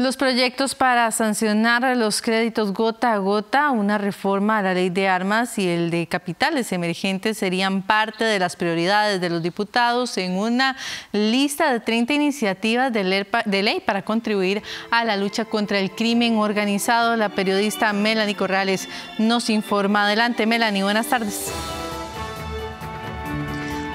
Los proyectos para sancionar los créditos gota a gota, una reforma a la ley de armas y el de capitales emergentes serían parte de las prioridades de los diputados en una lista de 30 iniciativas de ley para contribuir a la lucha contra el crimen organizado. La periodista Melanie Corrales nos informa. Adelante, Melanie, buenas tardes.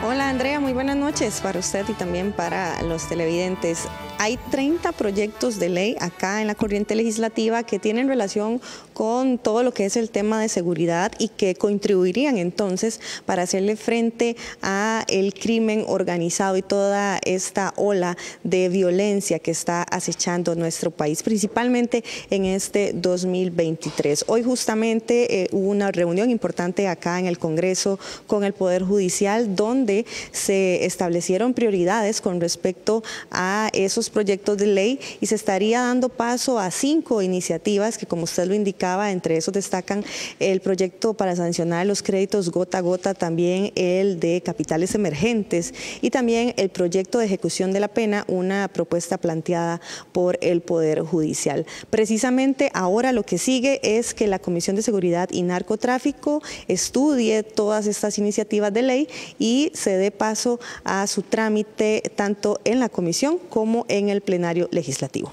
Hola Andrea, muy buenas noches para usted y también para los televidentes. Hay 30 proyectos de ley acá en la corriente legislativa que tienen relación con todo lo que es el tema de seguridad y que contribuirían entonces para hacerle frente a el crimen organizado y toda esta ola de violencia que está acechando nuestro país, principalmente en este 2023. Hoy justamente eh, hubo una reunión importante acá en el Congreso con el Poder Judicial donde se establecieron prioridades con respecto a esos proyectos de ley y se estaría dando paso a cinco iniciativas que, como usted lo indicaba, entre esos destacan el proyecto para sancionar los créditos gota a gota, también el de capitales emergentes y también el proyecto de ejecución de la pena, una propuesta planteada por el Poder Judicial. Precisamente ahora lo que sigue es que la Comisión de Seguridad y Narcotráfico estudie todas estas iniciativas de ley y se dé paso a su trámite tanto en la comisión como en el plenario legislativo.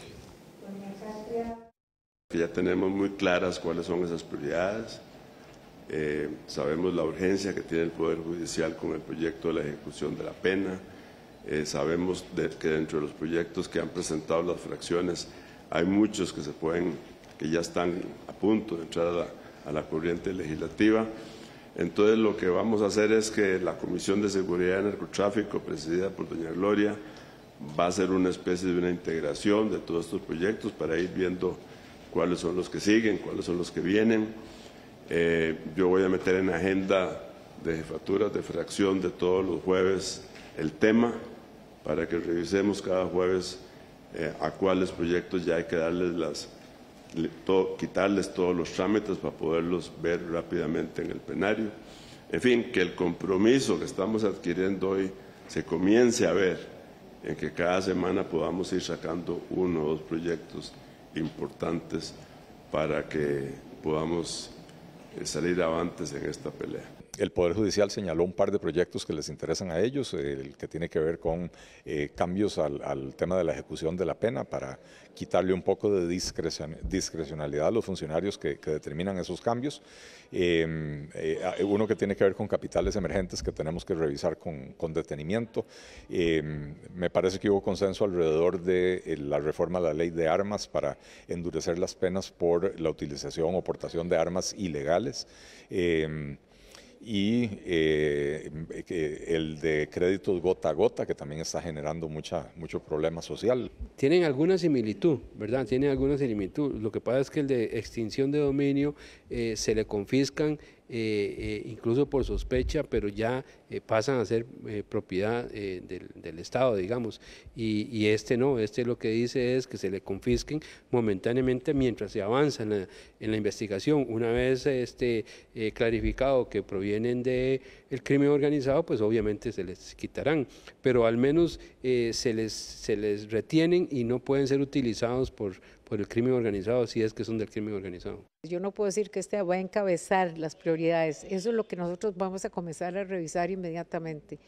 Ya tenemos muy claras cuáles son esas prioridades. Eh, sabemos la urgencia que tiene el Poder Judicial con el proyecto de la ejecución de la pena. Eh, sabemos que dentro de los proyectos que han presentado las fracciones hay muchos que se pueden, que ya están a punto de entrar a la, a la corriente legislativa. Entonces lo que vamos a hacer es que la Comisión de Seguridad y Narcotráfico, presidida por doña Gloria, va a ser una especie de una integración de todos estos proyectos para ir viendo cuáles son los que siguen, cuáles son los que vienen. Eh, yo voy a meter en agenda de jefaturas de fracción de todos los jueves el tema para que revisemos cada jueves eh, a cuáles proyectos ya hay que darles las, quitarles todos los trámites para poderlos ver rápidamente en el plenario. En fin, que el compromiso que estamos adquiriendo hoy se comience a ver en que cada semana podamos ir sacando uno o dos proyectos importantes para que podamos salir avantes en esta pelea. El Poder Judicial señaló un par de proyectos que les interesan a ellos, el que tiene que ver con eh, cambios al, tema de la ejecución de la pena para quitarle un poco de discrecionalidad a los funcionarios que, determinan esos cambios. Em, eh, uno que tiene que ver con capitales emergentes que tenemos que revisar con, detenimiento. Em, me parece que hubo consenso alrededor de eh, la reforma a la ley de armas para endurecer las penas por la utilización o portación de armas ilegales. Em, y eh, el de créditos gota a gota, que también está generando mucha, mucho problema social. Tienen alguna similitud, ¿verdad? Tienen alguna similitud. Lo que pasa es que el de extinción de dominio eh, se le confiscan eh, eh, incluso por sospecha, pero ya eh, pasan a ser propiedad del, Estado, digamos. Y, este no, este lo que dice es que se le confisquen momentáneamente mientras se avanza en la, investigación. Una vez este, clarificado que provienen del el crimen organizado, pues obviamente se les quitarán, pero al menos se, les, se les retienen y no pueden ser utilizados por por el crimen organizado, si es que son del crimen organizado. Yo no puedo decir que este va a encabezar las prioridades, eso es lo que nosotros vamos a comenzar a revisar inmediatamente.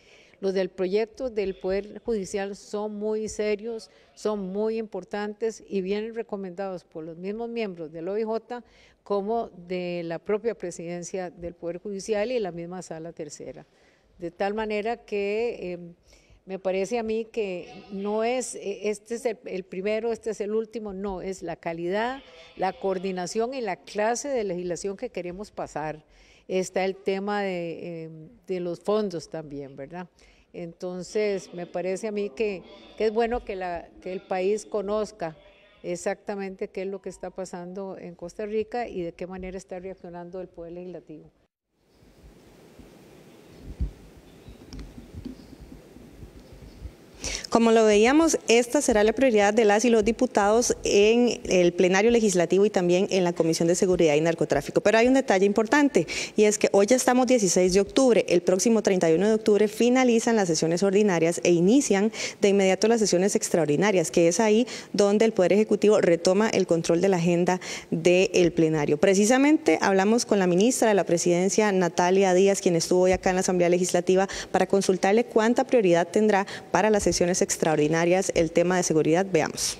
Los del proyecto del Poder Judicial son muy serios, son muy importantes y vienen recomendados por los mismos miembros del OIJ como de la propia presidencia del Poder Judicial y la misma Sala Tercera. De tal manera que... Em, me parece a mí que no es, e, este es el, primero, este es el último, no, es la calidad, la coordinación y la clase de legislación que queremos pasar. Está el tema de, em, los fondos también, ¿verdad? Entonces, me parece a mí que, es bueno que, la, que el país conozca exactamente qué es lo que está pasando en Costa Rica y de qué manera está reaccionando el Poder Legislativo. Como lo veíamos, esta será la prioridad de las y los diputados en el plenario legislativo y también en la Comisión de Seguridad y Narcotráfico. Pero hay un detalle importante y es que hoy ya estamos 16 de octubre, el próximo 31 de octubre finalizan las sesiones ordinarias e inician de inmediato las sesiones extraordinarias, que es ahí donde el Poder Ejecutivo retoma el control de la agenda del plenario. Precisamente hablamos con la ministra de la Presidencia, Natalia Díaz, quien estuvo hoy acá en la Asamblea Legislativa, para consultarle cuánta prioridad tendrá para las sesiones extraordinarias el tema de seguridad. Veamos.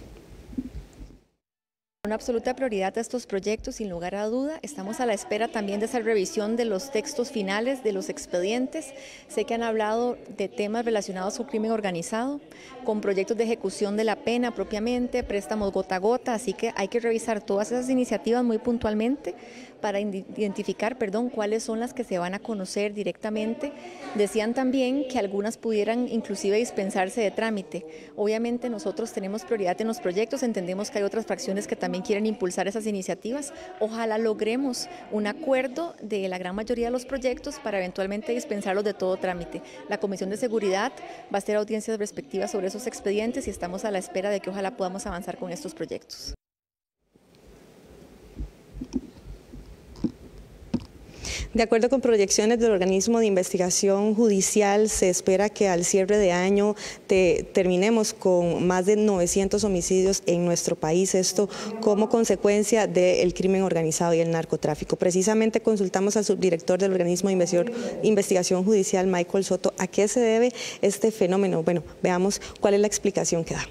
Una absoluta prioridad a estos proyectos, sin lugar a duda. Estamos a la espera también de esa revisión de los textos finales de los expedientes. Sé que han hablado de temas relacionados con crimen organizado, con proyectos de ejecución de la pena propiamente, préstamos gota a gota, así que hay que revisar todas esas iniciativas muy puntualmente para identificar, perdón, cuáles son las que se van a conocer directamente. Decían también que algunas pudieran inclusive dispensarse de trámite. Obviamente nosotros tenemos prioridad en los proyectos, entendemos que hay otras fracciones que también quieren impulsar esas iniciativas. Ojalá logremos un acuerdo de la gran mayoría de los proyectos para eventualmente dispensarlos de todo trámite. La Comisión de Seguridad va a hacer audiencias respectivas sobre esos expedientes y estamos a la espera de que ojalá podamos avanzar con estos proyectos. De acuerdo con proyecciones del organismo de investigación judicial, se espera que al cierre de año terminemos con más de 900 homicidios en nuestro país, esto como consecuencia del crimen organizado y el narcotráfico. Precisamente consultamos al subdirector del organismo de investigación judicial, Michael Soto, a qué se debe este fenómeno. Bueno, veamos cuál es la explicación que da.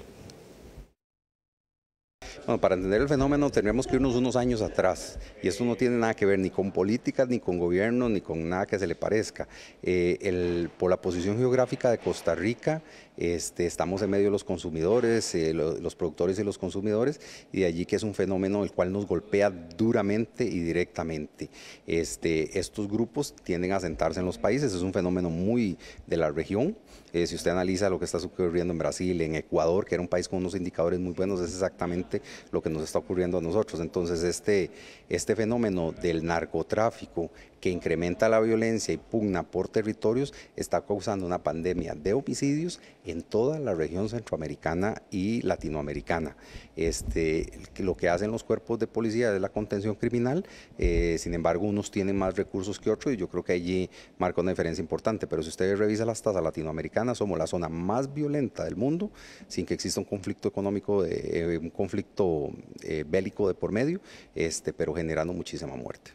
Bueno, para entender el fenómeno tendríamos que irnos unos años atrás y esto no tiene nada que ver ni con políticas, ni con gobierno, ni con nada que se le parezca. Eh, por la posición geográfica de Costa Rica, este, estamos en medio de los consumidores, eh, los productores y los consumidores, y de allí que es un fenómeno el cual nos golpea duramente y directamente. Este, estos grupos tienden a sentarse en los países, es un fenómeno muy de la región. Eh, si usted analiza lo que está ocurriendo en Brasil, en Ecuador, que era un país con unos indicadores muy buenos, es exactamente lo que nos está ocurriendo a nosotros. Entonces, este, este fenómeno del narcotráfico que incrementa la violencia y pugna por territorios, está causando una pandemia de homicidios en toda la región centroamericana y latinoamericana. Este, lo que hacen los cuerpos de policía es la contención criminal, eh, sin embargo unos tienen más recursos que otros y yo creo que allí marca una diferencia importante, pero si ustedes revisan las tasas latinoamericanas, somos la zona más violenta del mundo, sin que exista un conflicto económico, de, eh, un conflicto eh, bélico de por medio, este, pero generando muchísima muerte.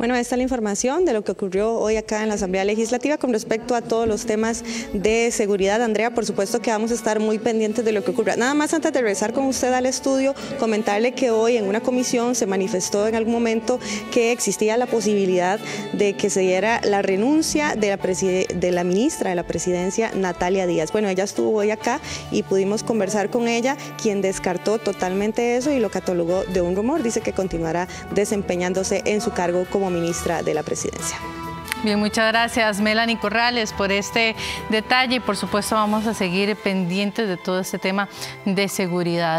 Bueno, esta es la información de lo que ocurrió hoy acá en la Asamblea Legislativa con respecto a todos los temas de seguridad. Andrea, por supuesto que vamos a estar muy pendientes de lo que ocurra. Nada más antes de regresar con usted al estudio, comentarle que hoy en una comisión se manifestó en algún momento que existía la posibilidad de que se diera la renuncia de la, de la ministra de la presidencia, Natalia Díaz. Bueno, ella estuvo hoy acá y pudimos conversar con ella, quien descartó totalmente eso y lo catalogó de un rumor. Dice que continuará desempeñándose en su cargo ministra de la Presidencia. Bien, muchas gracias Melanie Corrales por este detalle y por supuesto vamos a seguir pendientes de todo este tema de seguridad.